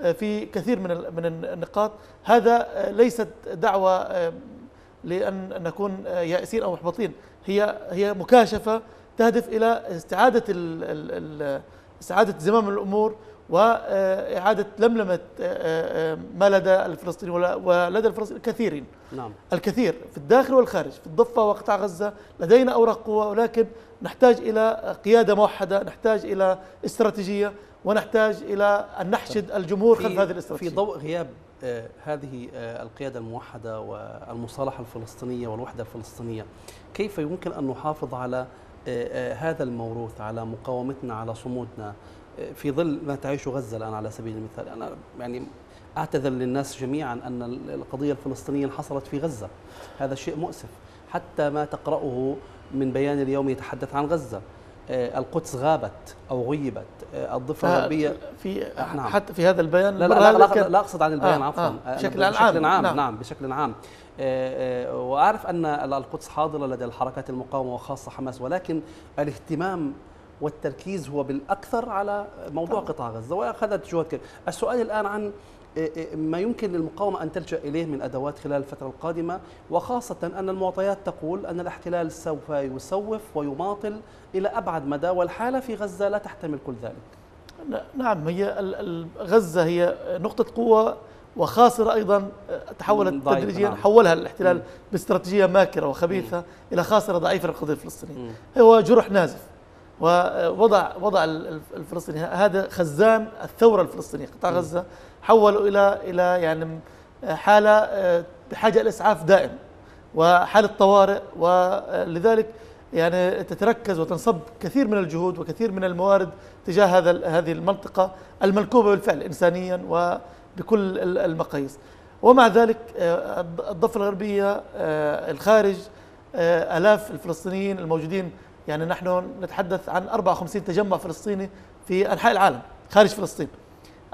[SPEAKER 5] آه، في كثير من من النقاط. هذا ليست دعوة لأن نكون يائسين أو محبطين. هي هي مكاشفة تهدف إلى استعادة ال ال ال استعادة زمام الأمور واعاده لملمة آه، آه، ما لدى الفلسطينيين ولدى الفلسطينيين كثيرين
[SPEAKER 1] نعم.
[SPEAKER 5] الكثير في الداخل والخارج في الضفة وقطاع غزة لدينا أوراق قوة ولكن نحتاج إلى قيادة موحدة نحتاج إلى استراتيجية ونحتاج إلى أن نحشد الجمهور خلف هذه
[SPEAKER 1] في
[SPEAKER 5] الاستراتيجية
[SPEAKER 1] ضوء غياب آه، هذه آه، القيادة الموحدة والمصالحة الفلسطينية والوحدة الفلسطينية. كيف يمكن أن نحافظ على آه، آه، هذا الموروث على مقاومتنا على صمودنا؟ آه، في ظل ما تعيشه غزة الآن على سبيل المثال. أنا يعني أعتذر للناس جميعا أن القضية الفلسطينية انحصرت في غزة. هذا شيء مؤسف. حتى ما تقرأه من بيان اليوم يتحدث عن غزة. آه، القدس غابت أو غيبت. آه، الضفة الغربية
[SPEAKER 5] في
[SPEAKER 1] نعم.
[SPEAKER 5] حتى في هذا البيان
[SPEAKER 1] لا لا, لا, لا, لا أقصد عن البيان
[SPEAKER 5] آه،
[SPEAKER 1] عفوا
[SPEAKER 5] آه،
[SPEAKER 1] أنا
[SPEAKER 5] بشكل
[SPEAKER 1] بشكل
[SPEAKER 5] عام،
[SPEAKER 1] عام
[SPEAKER 5] نعم.
[SPEAKER 1] نعم, بشكل عام آه، آه، وأعرف أن القدس حاضرة لدى الحركات المقاومة وخاصة حماس ولكن الاهتمام والتركيز هو بالأكثر على موضوع قطاع غزة وأخذت جهد. السؤال الآن عن آه، آه، ما يمكن للمقاومة أن تلجأ إليه من أدوات خلال الفترة القادمة وخاصة أن المعطيات تقول أن الاحتلال سوف يسوف ويماطل إلى أبعد مدى والحالة في غزة لا تحتمل كل ذلك.
[SPEAKER 5] نعم هي غزة هي نقطة قوة وخاسرة أيضا تحولت
[SPEAKER 1] ضعيفة،
[SPEAKER 5] تدريجيا
[SPEAKER 1] نعم.
[SPEAKER 5] حولها الاحتلال
[SPEAKER 1] مم.
[SPEAKER 5] باستراتيجية ماكرة وخبيثة إلى خاسرة ضعيفة للقضية الفلسطينية
[SPEAKER 1] مم.
[SPEAKER 5] هو جرح نازف ووضع وضع ال- الفلسطيني هذا خزان الثورة الفلسطينية قطاع غزة حولوا إلى إلى يعني حالة آه، بحاجة إلى إسعاف دائم وحالة طوارئ ولذلك يعني تتركز وتنصب كثير من الجهود وكثير من الموارد تجاه هذا هذه المنطقة الملكوبة بالفعل إنسانيا وبكل ال- المقاييس. ومع ذلك آه، الض- الضفة الغربية آه، الخارج آه، آلاف الفلسطينيين الموجودين يعني نحن نتحدث عن 54 تجمع فلسطيني في أنحاء العالم خارج فلسطين.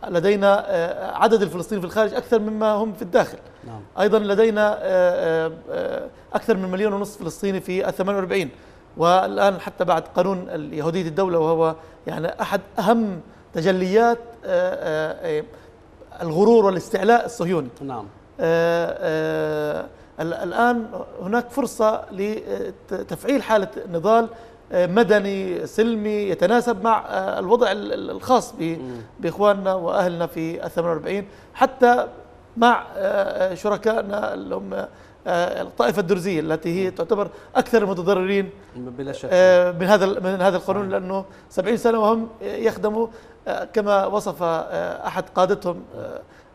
[SPEAKER 5] لدينا آه، عدد الفلسطينيين في الخارج أكثر مما هم في الداخل.
[SPEAKER 1] نعم.
[SPEAKER 5] أيضا لدينا آه، آه، أكثر من مليون ونصف فلسطيني في ال 48 والآن حتى بعد قانون اليهودية الدولة وهو يعني أحد أهم تجليات الغرور والاستعلاء الصهيوني.
[SPEAKER 1] نعم.
[SPEAKER 5] ال- الآن هناك فرصة لتفعيل حالة نضال مدني سلمي يتناسب مع آه، الوضع ال- ال- الخاص ب- بإخواننا وأهلنا في ال 48 حتى مع آه، آه، شركائنا اللي هم آه، الطائفة الدرزية التي هي تعتبر أكثر المتضررين
[SPEAKER 1] بلا شك.
[SPEAKER 5] آه، من هذا من هذا القانون لأنه 70 سنة وهم يخدموا آه، كما وصف آه، أحد قادتهم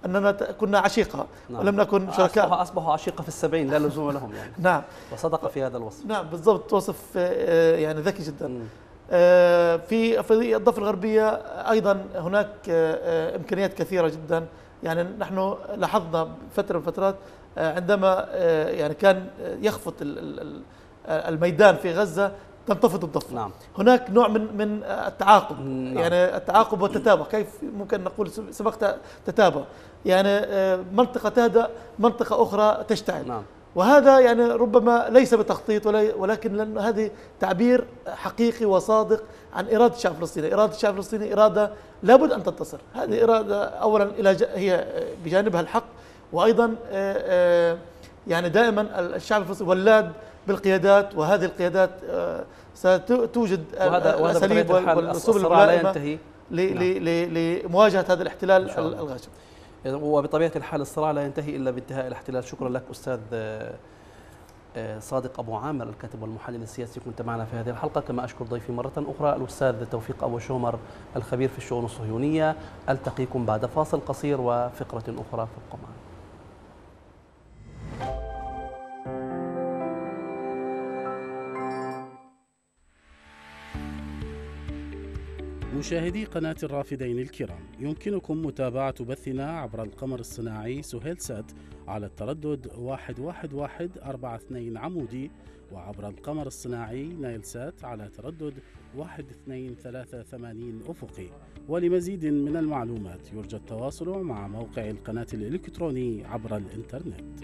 [SPEAKER 5] آه، أننا ت- كنا عشيقة
[SPEAKER 1] نعم.
[SPEAKER 5] ولم نكن شركاء.
[SPEAKER 1] أصبحوا أصبحوا عشيقة في السبعين لا لزوم لهم يعني.
[SPEAKER 5] نعم.
[SPEAKER 1] وصدق في هذا الوصف.
[SPEAKER 5] نعم بالضبط وصف آه، يعني ذكي جدا. آه، في في الضفة الغربية أيضا هناك آه، آه، إمكانيات كثيرة جدا. يعني نحن لاحظنا فترة من الفترات آه، عندما آه، يعني كان يخفت ال- ال- ال- الميدان في غزة تنتفض الضفة.
[SPEAKER 1] نعم.
[SPEAKER 5] هناك نوع من من التعاقب.
[SPEAKER 1] نعم.
[SPEAKER 5] يعني التعاقب والتتابع كيف ممكن نقول سبق تتابع؟ يعني آه، منطقة تهدأ منطقة أخرى تشتعل.
[SPEAKER 1] نعم.
[SPEAKER 5] وهذا يعني ربما ليس بتخطيط ولا ولكن لأن هذه تعبير حقيقي وصادق عن إرادة الشعب الفلسطيني. إرادة الشعب الفلسطيني إرادة لابد أن تنتصر. هذه إرادة أولا إلى هي بجانبها الحق وأيضا آه، آه، يعني دائما الشعب الفلسطيني ولاد بالقيادات وهذه القيادات ستوجد
[SPEAKER 1] وهذا وهذا
[SPEAKER 5] الأساليب
[SPEAKER 1] لا ينتهي. نعم.
[SPEAKER 5] لمواجهة هذا الاحتلال. الغاشم.
[SPEAKER 1] وبطبيعة الحال الصراع لا ينتهي إلا بانتهاء الاحتلال. شكرا لك أستاذ آه، آه، صادق أبو عامر الكاتب والمحلل السياسي. كنت معنا في هذه الحلقة. كما أشكر ضيفي مرة أخرى الأستاذ توفيق أبو شومر الخبير في الشؤون الصهيونية. ألتقيكم بعد فاصل قصير وفقرة أخرى فابقوا معنا
[SPEAKER 7] مشاهدي قناة الرافدين الكرام يمكنكم متابعة بثنا عبر القمر الصناعي سهيل سات على التردد 11142 عمودي وعبر القمر الصناعي نايل سات على تردد 1238 أفقي. ولمزيد من المعلومات يرجى التواصل مع موقع القناة الإلكتروني عبر الإنترنت.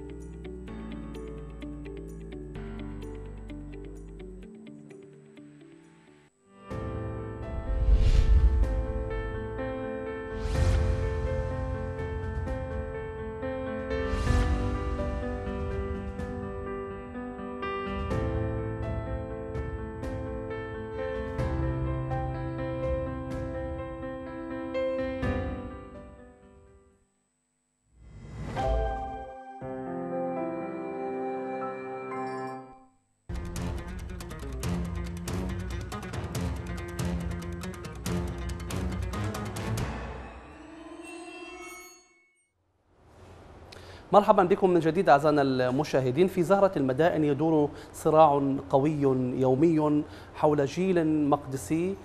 [SPEAKER 1] مرحبا بكم من جديد أعزائنا المشاهدين. في زهرة المدائن يدور صراع قوي يومي حول جيل مقدسي.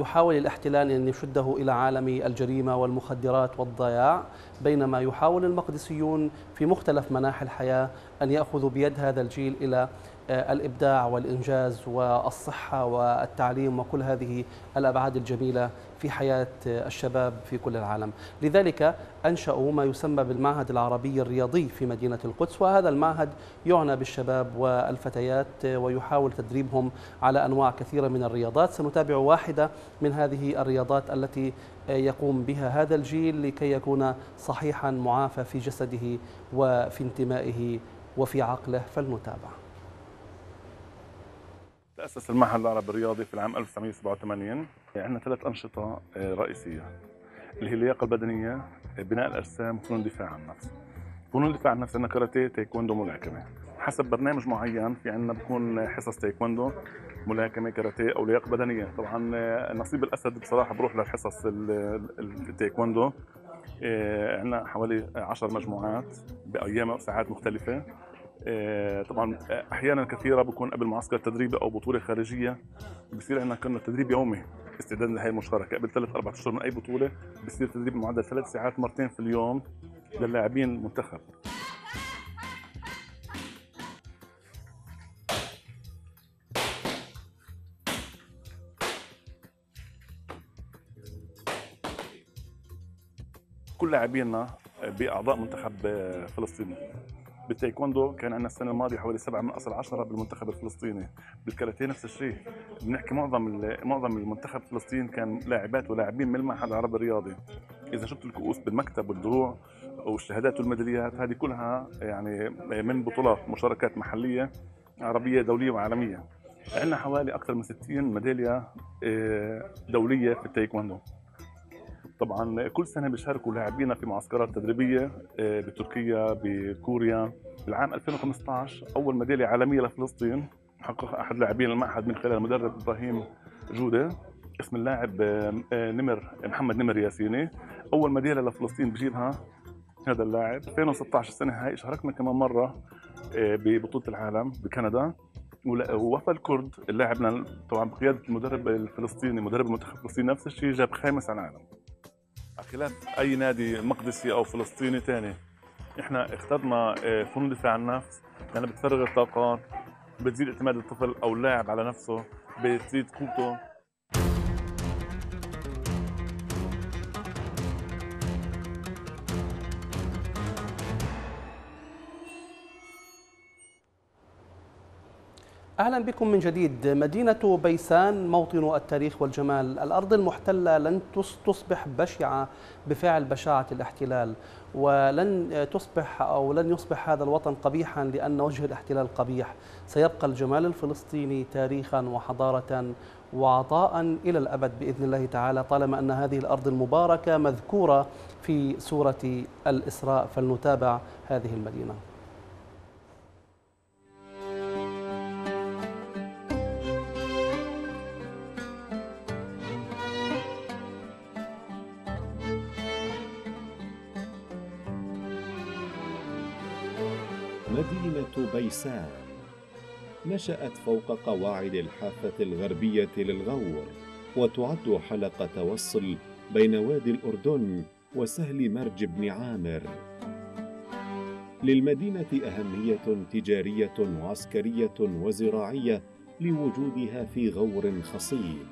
[SPEAKER 1] يحاول الاحتلال أن يشده إلى عالم الجريمة والمخدرات والضياع بينما يحاول المقدسيون في مختلف مناحي الحياة أن يأخذوا بيد هذا الجيل إلى آه، الإبداع والإنجاز والصحة والتعليم وكل هذه الأبعاد الجميلة في حياة آه، الشباب في كل العالم. لذلك أنشأوا ما يسمى بالمعهد العربي الرياضي في مدينة القدس وهذا المعهد يعنى بالشباب والفتيات آه، ويحاول تدريبهم على أنواع كثيرة من الرياضات. سنتابع واحدة من هذه الرياضات التي يقوم بها هذا الجيل لكي يكون صحيحا معافى في جسده وفي انتمائه وفي عقله. فلنتابع.
[SPEAKER 8] تأسس المعهد العربي الرياضي في العام 1987 عندنا ثلاث أنشطة آه، رئيسية اللي هي اللياقة البدنية بناء الأجسام وفنون الدفاع عن النفس. فنون الدفاع عن النفس عندنا كاراتيه تايكوندو ملاكمة. حسب برنامج معين في عندنا بكون حصص تايكوندو ملاكمة كاراتيه أو لياقة بدنية. طبعا آه، نصيب الأسد بصراحة بروح للحصص ال- ال- التايكوندو. آه، عندنا حوالي 10 مجموعات بأيام وساعات مختلفة. آه، طبعا أحيانا كثيرة بكون قبل معسكر تدريبي أو بطولة خارجية بصير عندنا كنا تدريب يومي استعداد لهي المشاركة. قبل ثلاث أربع أشهر من أي بطولة بصير تدريب معدل ثلاث ساعات مرتين في اليوم للاعبين المنتخب. لاعبينا بأعضاء منتخب فلسطيني بالتايكوندو كان عندنا السنة الماضية حوالي سبعة من اصل عشرة بالمنتخب الفلسطيني. بالكاراتيه نفس الشيء. بنحكي معظم معظم المنتخب فلسطين كان لاعبات ولاعبين من المعهد العربي الرياضي. إذا شفت الكؤوس بالمكتب والدروع والشهادات والميداليات هذه كلها يعني من بطولات مشاركات محلية عربية دولية وعالمية. عندنا حوالي أكثر من 60 ميدالية آه، دولية في التايكوندو. طبعا كل سنة بيشاركوا لاعبينا في معسكرات تدريبية آه، بتركيا بكوريا. بالعام 2015 أول ميدالية عالمية لفلسطين. حققها أحد لاعبين المعهد من خلال المدرب إبراهيم جودة. اسم اللاعب آه، آه، نمر محمد نمر ياسيني. أول ميدالية لفلسطين بجيبها هذا اللاعب. 2016 السنة هاي شاركنا كمان مرة ببطولة العالم بكندا. ووفى الكرد. اللاعب طبعا بقيادة المدرب الفلسطيني مدرب المنتخب الفلسطيني نفس الشيء جاب خامس على العالم. خلاف أي نادي مقدسي أو فلسطيني ثاني إحنا اخترنا آه، فنون دفاع النفس لانها بتفرغ الطاقات بتزيد اعتماد الطفل أو اللاعب على نفسه بتزيد قوته.
[SPEAKER 1] أهلا بكم من جديد. مدينة بيسان موطن التاريخ والجمال. الأرض المحتلة لن تص- تصبح بشعة بفعل بشاعة الاحتلال ولن تصبح أو لن يصبح هذا الوطن قبيحا لأن وجه الاحتلال قبيح. سيبقى الجمال الفلسطيني تاريخا وحضارة وعطاء إلى الأبد بإذن الله تعالى طالما أن هذه الأرض المباركة مذكورة في سورة الإسراء. فلنتابع هذه المدينة.
[SPEAKER 9] مدينة بيسان. نشأت فوق قواعد الحافة الغربية للغور وتعد حلقة توصل بين وادي الأردن وسهل مرج بن عامر. للمدينة أهمية تجارية وعسكرية وزراعية لوجودها في غور خصيب.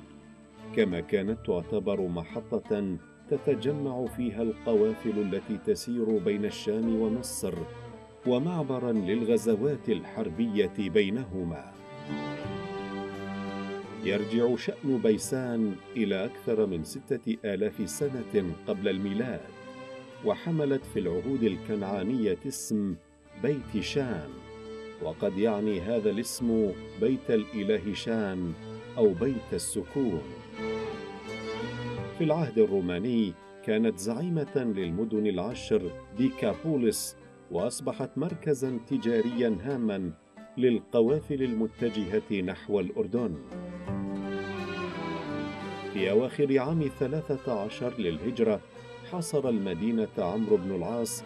[SPEAKER 9] كما كانت تعتبر محطة تتجمع فيها القوافل التي تسير بين الشام ومصر ومعبرا للغزوات الحربية بينهما. يرجع شأن بيسان إلى أكثر من ستة آلاف سنة قبل الميلاد وحملت في العهود الكنعانية اسم بيت شان وقد يعني هذا الاسم بيت الإله شان أو بيت السكون. في العهد الروماني كانت زعيمة للمدن العشر ديكابوليس وأصبحت مركزا تجاريا هاما للقوافل المتجهة نحو الأردن. في أواخر عام ثلاثة عشر للهجرة حاصر المدينة عمرو بن العاص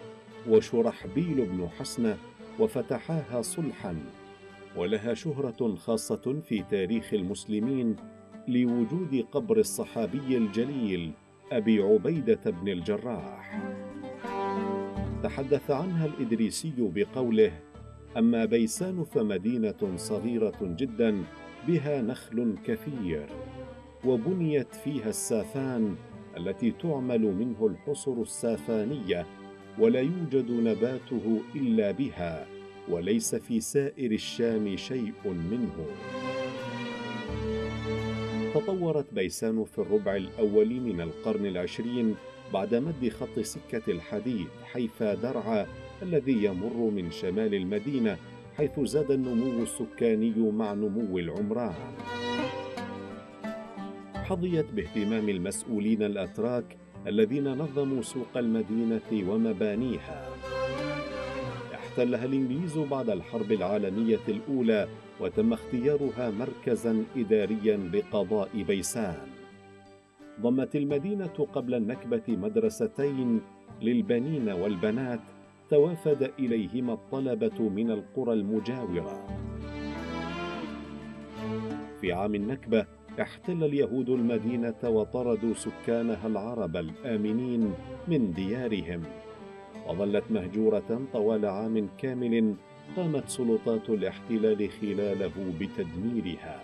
[SPEAKER 9] وشرحبيل بن حسنة وفتحاها صلحا ولها شهرة خاصة في تاريخ المسلمين لوجود قبر الصحابي الجليل أبي عبيدة بن الجراح. تحدث عنها الإدريسي بقوله: أما بيسان فمدينة صغيرة جدا بها نخل كثير، وبنيت فيها السافان التي تعمل منه الحصر السافانية، ولا يوجد نباته إلا بها، وليس في سائر الشام شيء منه. تطورت بيسان في الربع الأول من القرن العشرين بعد مد خط سكة الحديد حيفا درعا الذي يمر من شمال المدينة حيث زاد النمو السكاني مع نمو العمران. حظيت باهتمام المسؤولين الأتراك الذين نظموا سوق المدينة ومبانيها. احتلها الإنجليز بعد الحرب العالمية الأولى وتم اختيارها مركزا إداريا لقضاء بيسان. ضمت المدينة قبل النكبة مدرستين للبنين والبنات توافد إليهما الطلبة من القرى المجاورة. في عام النكبة احتل اليهود المدينة وطردوا سكانها العرب الآمنين من ديارهم، وظلت مهجورة طوال عام كامل قامت سلطات الاحتلال خلاله بتدميرها.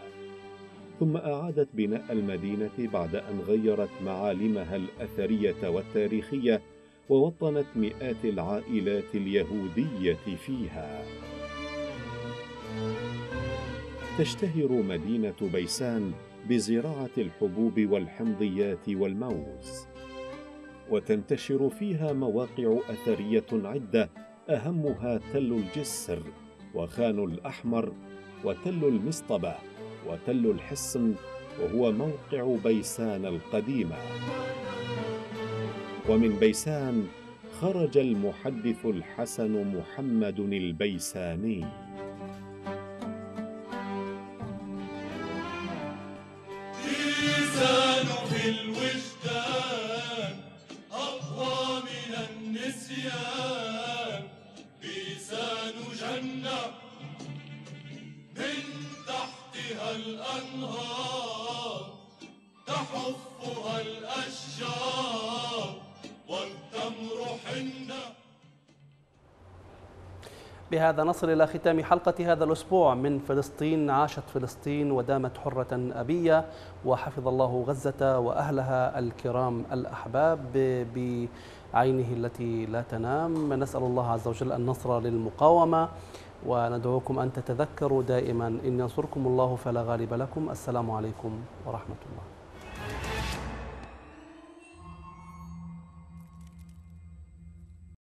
[SPEAKER 9] ثم أعادت بناء المدينة بعد أن غيرت معالمها الأثرية والتاريخية ووطنت مئات العائلات اليهودية فيها. تشتهر مدينة بيسان بزراعة الحبوب والحمضيات والموز. وتنتشر فيها مواقع أثرية عدة أهمها تل الجسر وخان الأحمر وتل المصطبة وتل الحصن وهو موقع بيسان القديمة ومن بيسان خرج المحدث الحسن محمد البيساني.
[SPEAKER 1] بهذا نصل إلى ختام حلقة هذا الأسبوع. من فلسطين عاشت فلسطين ودامت حرة أبية وحفظ الله غزة وأهلها الكرام الأحباب بعينه التي لا تنام. نسأل الله عز وجل النصر للمقاومة وندعوكم أن تتذكروا دائما إن ينصركم الله فلا غالب لكم. السلام عليكم ورحمة الله.